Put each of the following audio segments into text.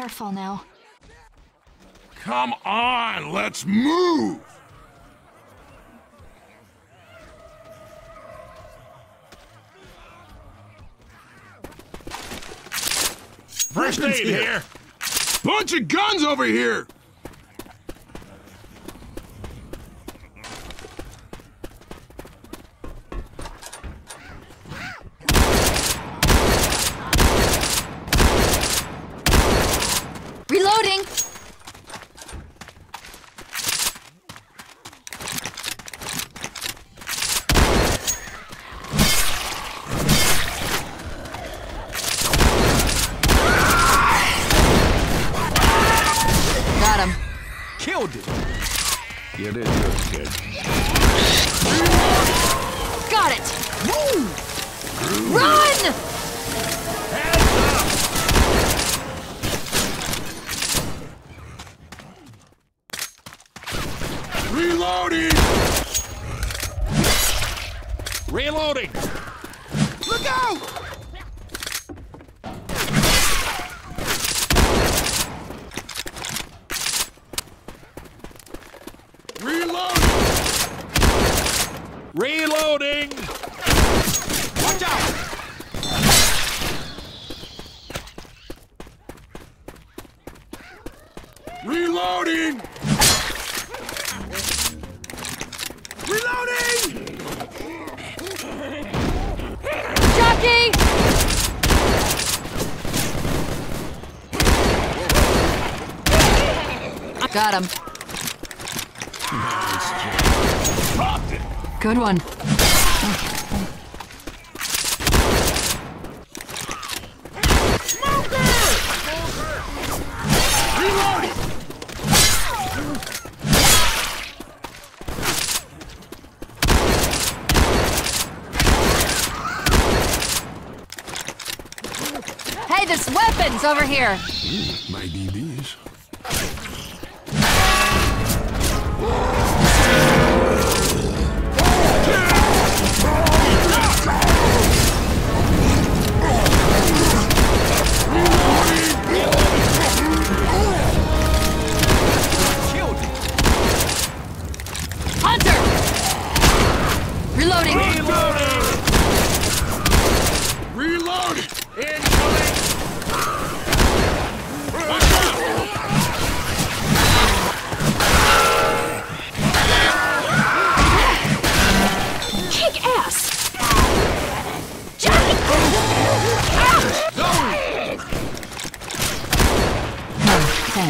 careful now. Come on, let's move! First aid here. Bunch of guns over here! Reloading! Got him. Killed it. You did good, kid. Got it! Run! Reloading! Reloading. Look out! Reloading! Reloading. Watch out. Reloading! Reloading! Jockey! Got him. Good one. Hey, there's weapons over here.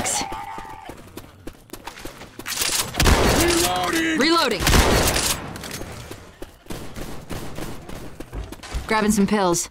Thanks. Reloading! Reloading. Grabbing some pills.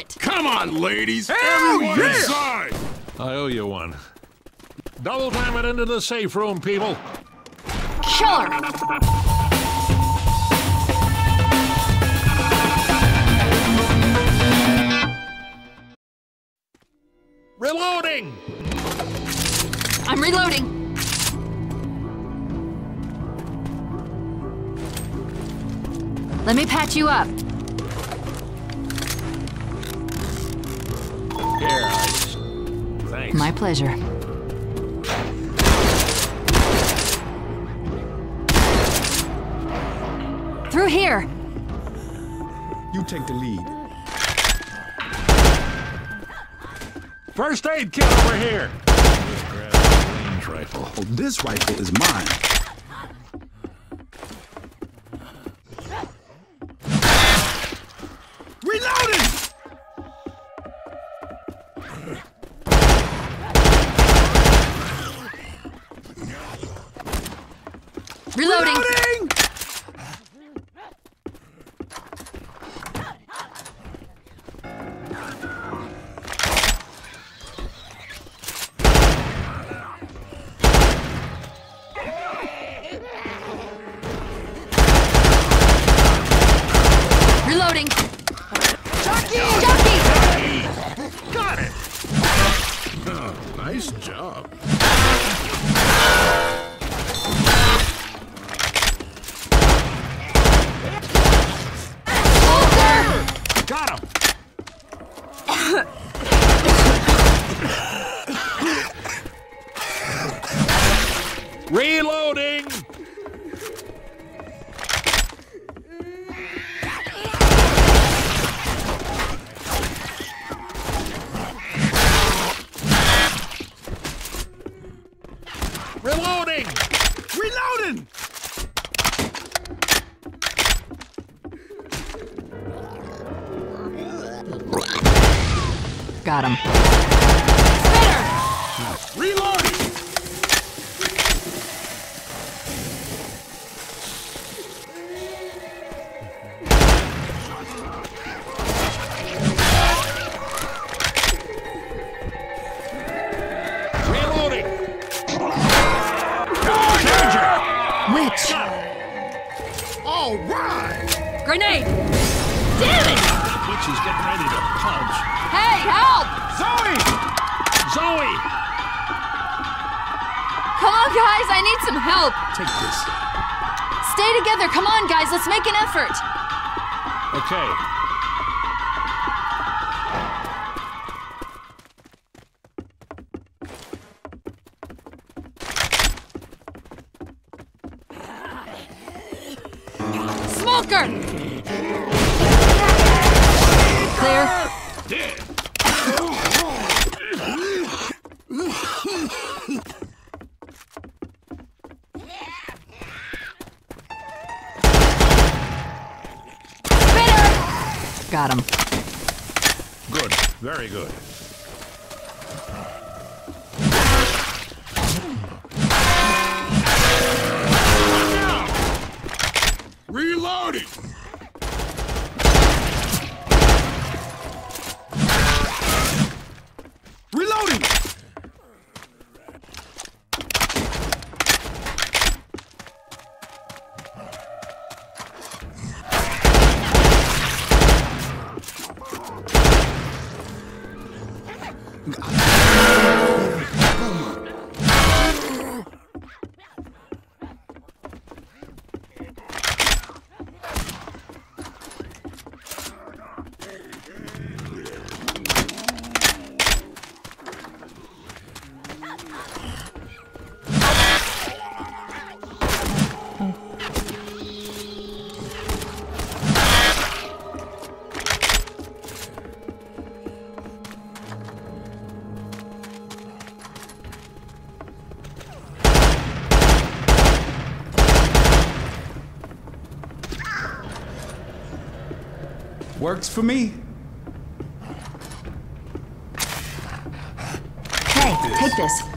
It. Come on, ladies! Everyone yeah! inside! I owe you one. Double time it into the safe room, people. Killer. Reloading. I'm reloading. Let me patch you up. My pleasure. Through here! You take the lead. First aid kit over here. Just grab the range rifle. Oh, this rifle is mine. Nice job. Smoker! Clear. Got him. Good. Very good. Works for me. Hey, take this.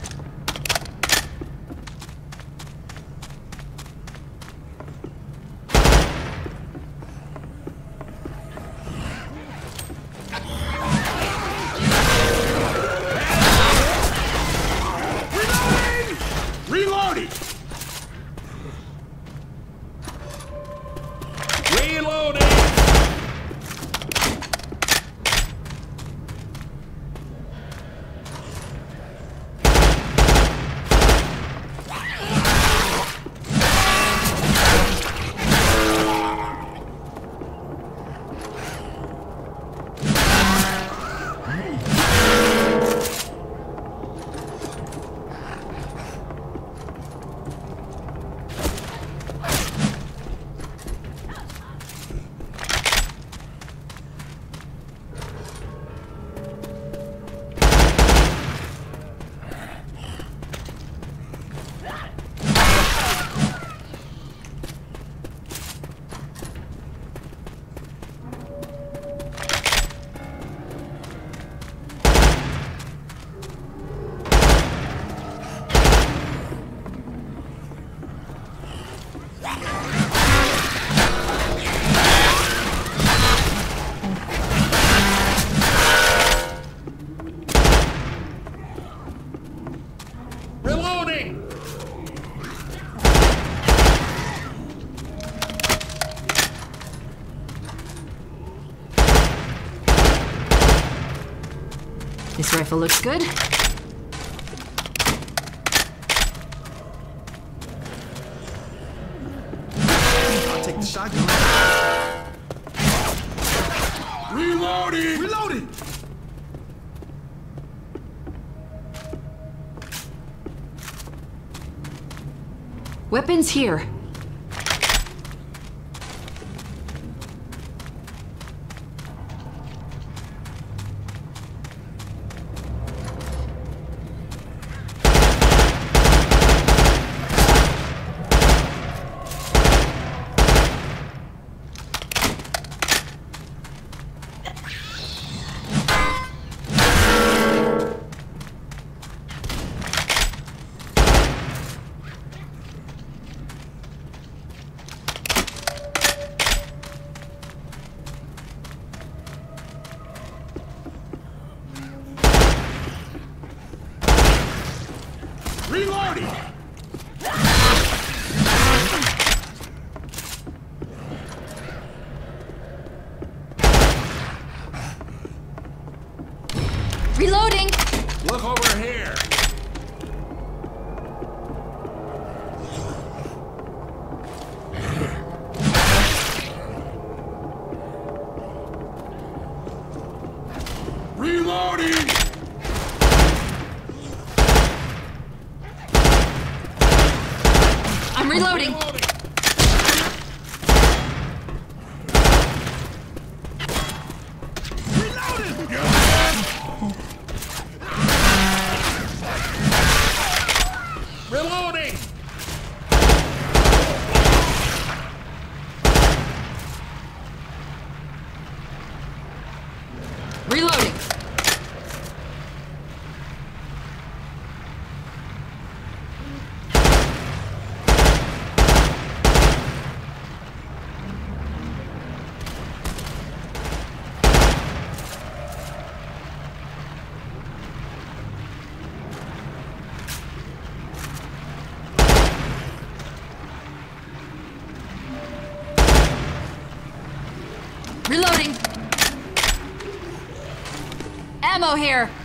This rifle looks good. Weapons here. Reloading! Reloading! Look over here! Reloading! I'm reloading. Reloading! Reloading. Reloading. Ammo here.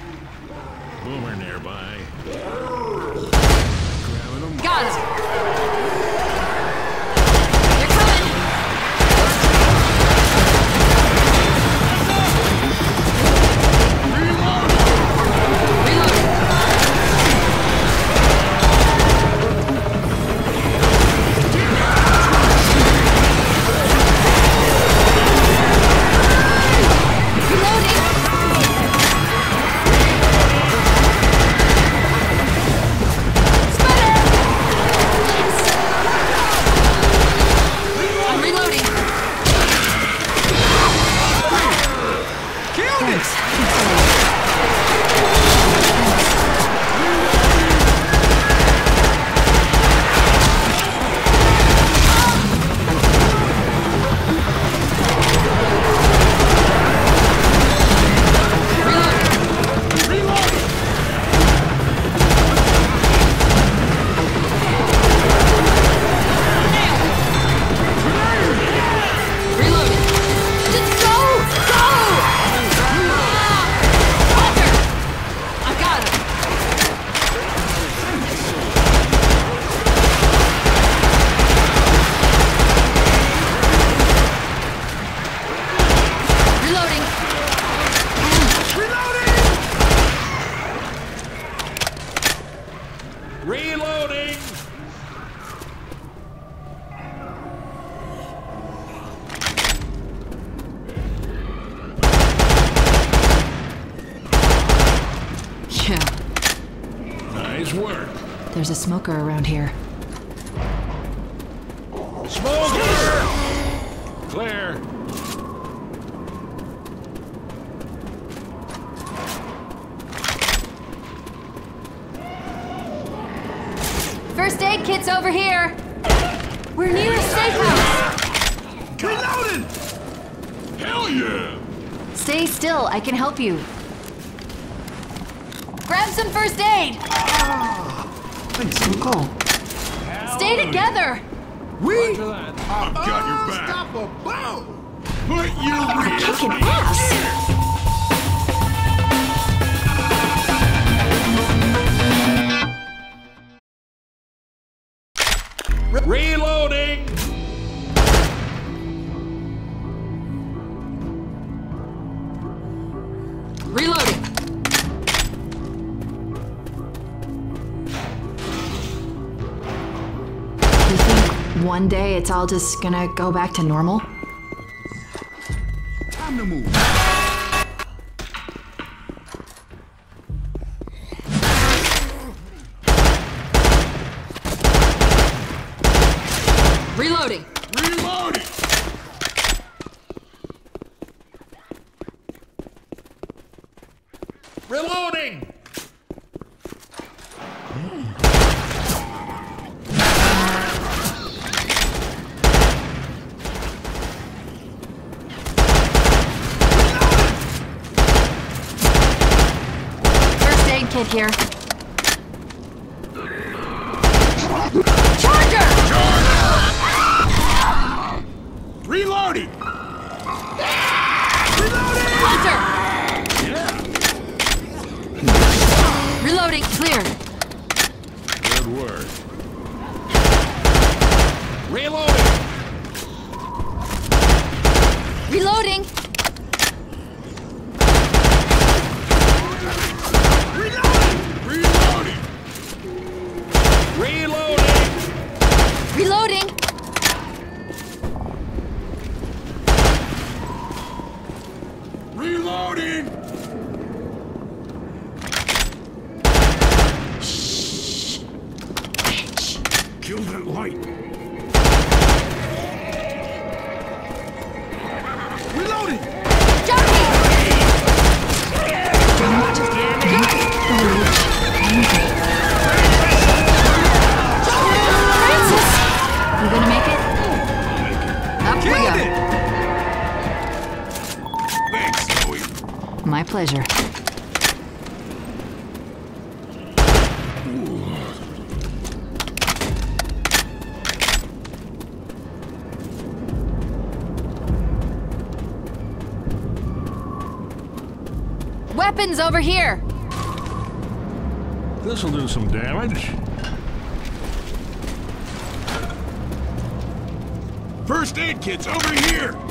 kill. Nice work. There's a smoker around here. Smoker! Clear. First aid kit's over here. We're near a safe house. Reloaded! Hell yeah! Stay still, I can help you. Grab some first aid. Thanks for the. Stay together. We I've got your back. unstoppable. Put your rear Kicking ass! One day it's all just gonna go back to normal? Kit here. Weapons over here. This'll do some damage. First aid kit's over here!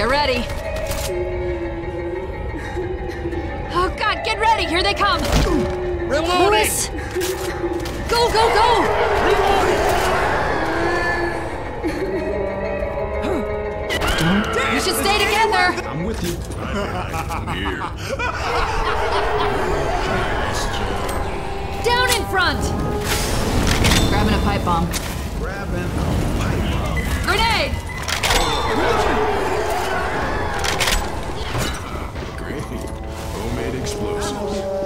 Get ready. Oh god, get ready! Here they come! Louis! Go, go, go! We should stay together! I'm with you. Down in front! Grabbing a pipe bomb. Grabbing a pipe. Grenade! Explosives.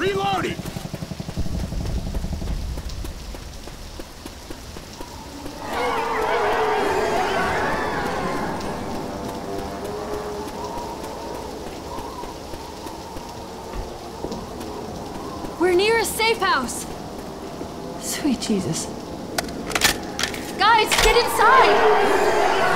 Reloading! We're near a safe house. Sweet Jesus. Guys, get inside!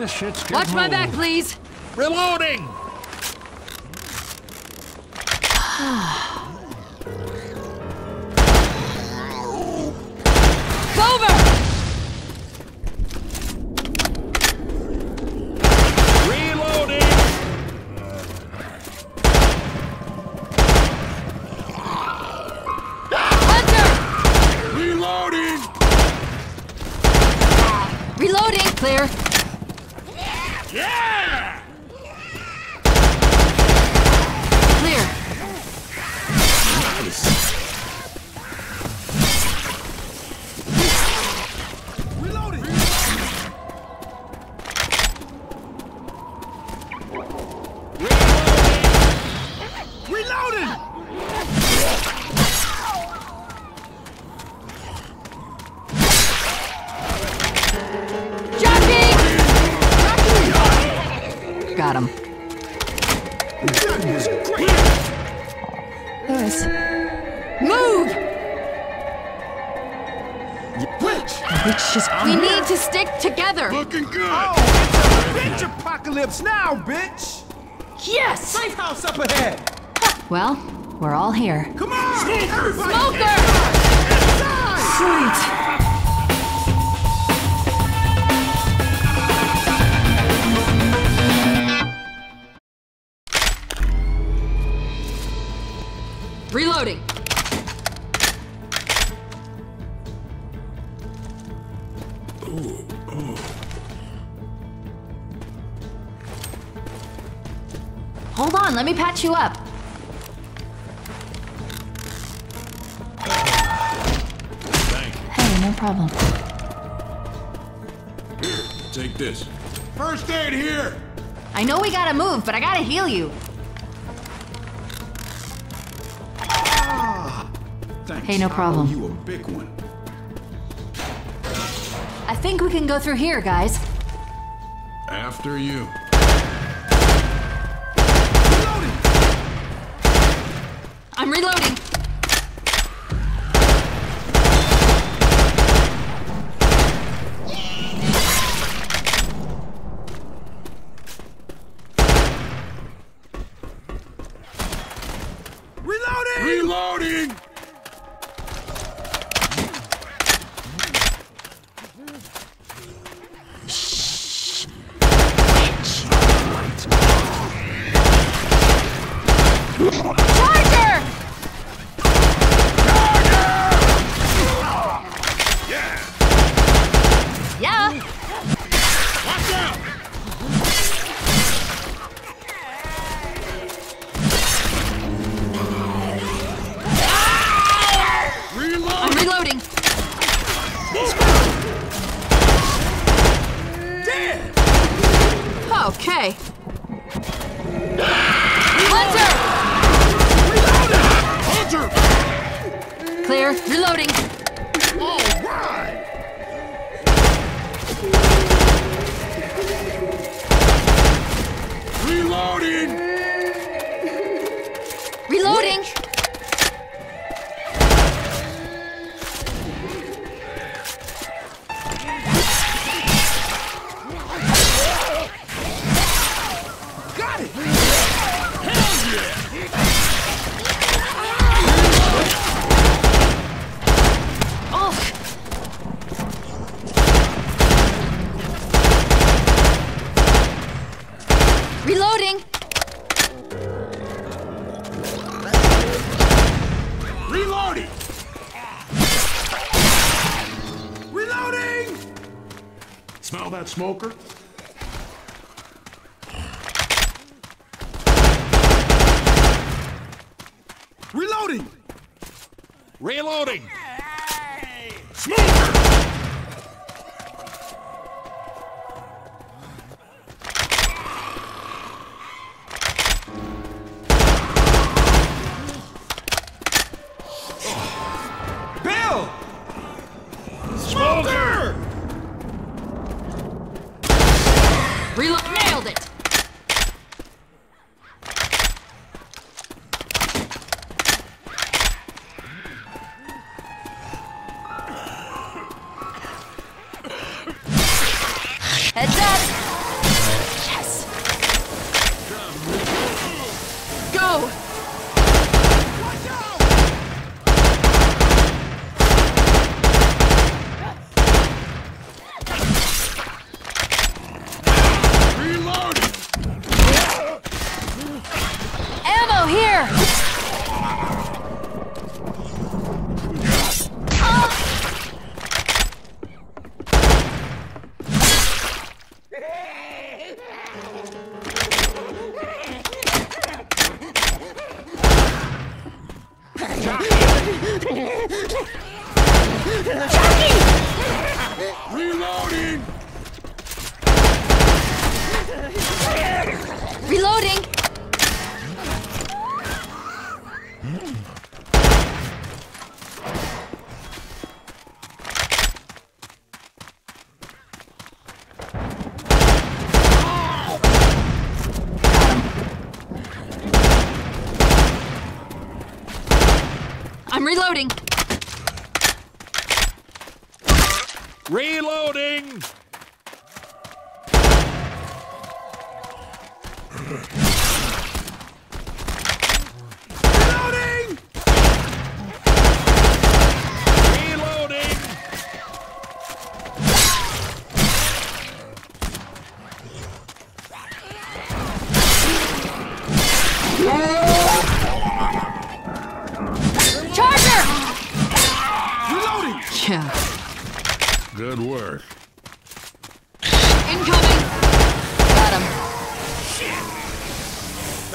This shit's Watch my back, please. Reloading! here. you. Ah, hey, no problem. You a big one. I think we can go through here, guys. After you. Reloading. I'm reloading.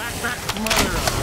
back, back, mother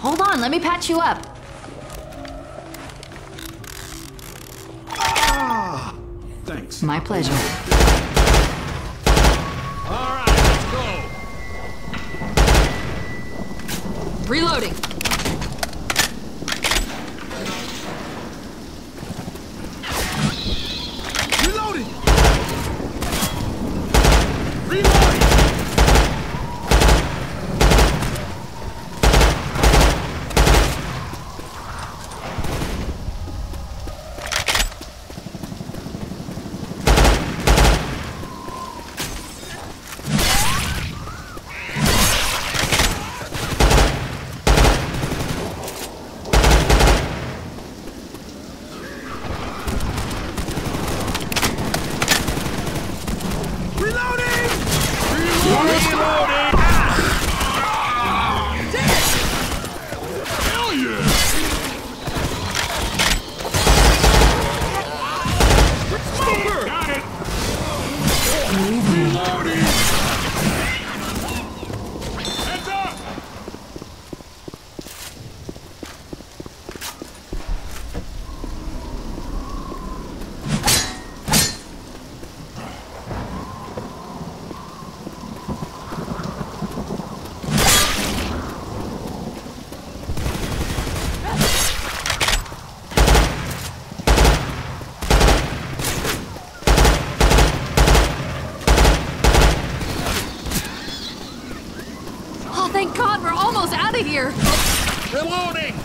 Hold on, let me patch you up. Ah, thanks. My pleasure. All right, let's go. Reloading. here. Reloading!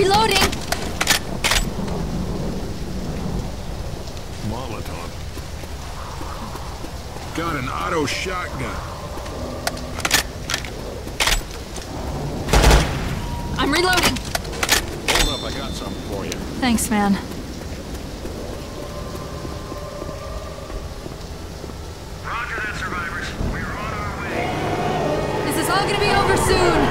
Reloading! Molotov. Got an auto shotgun. I'm reloading. Hold up, I got something for you. Thanks, man. Roger that, survivors. We're on our way. This is all gonna be over soon.